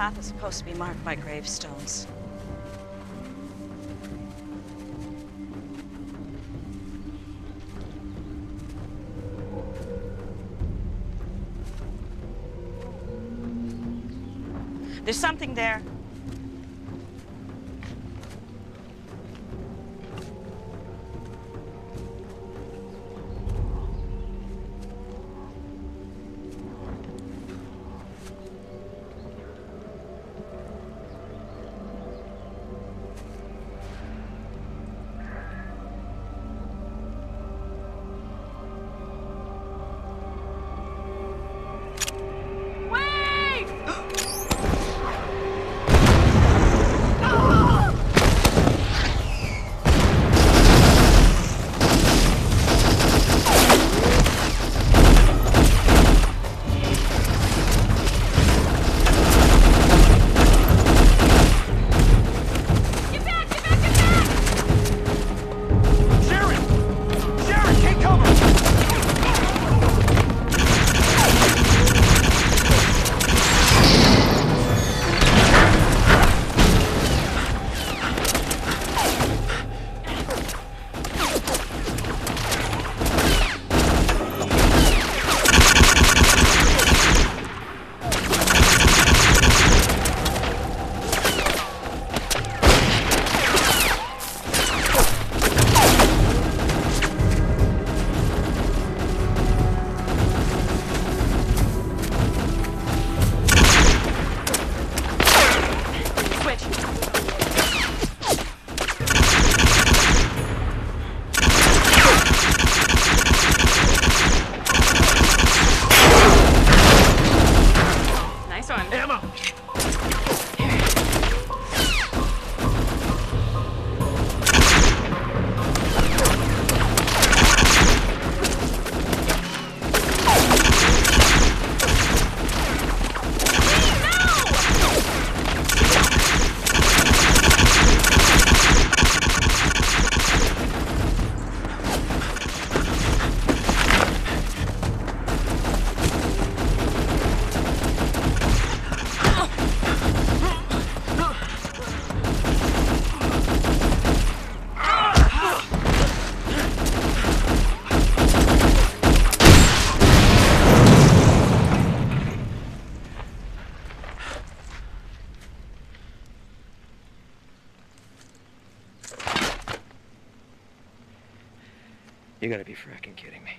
path is supposed to be marked by gravestones. There's something there. Switch. You gotta be frickin' kidding me.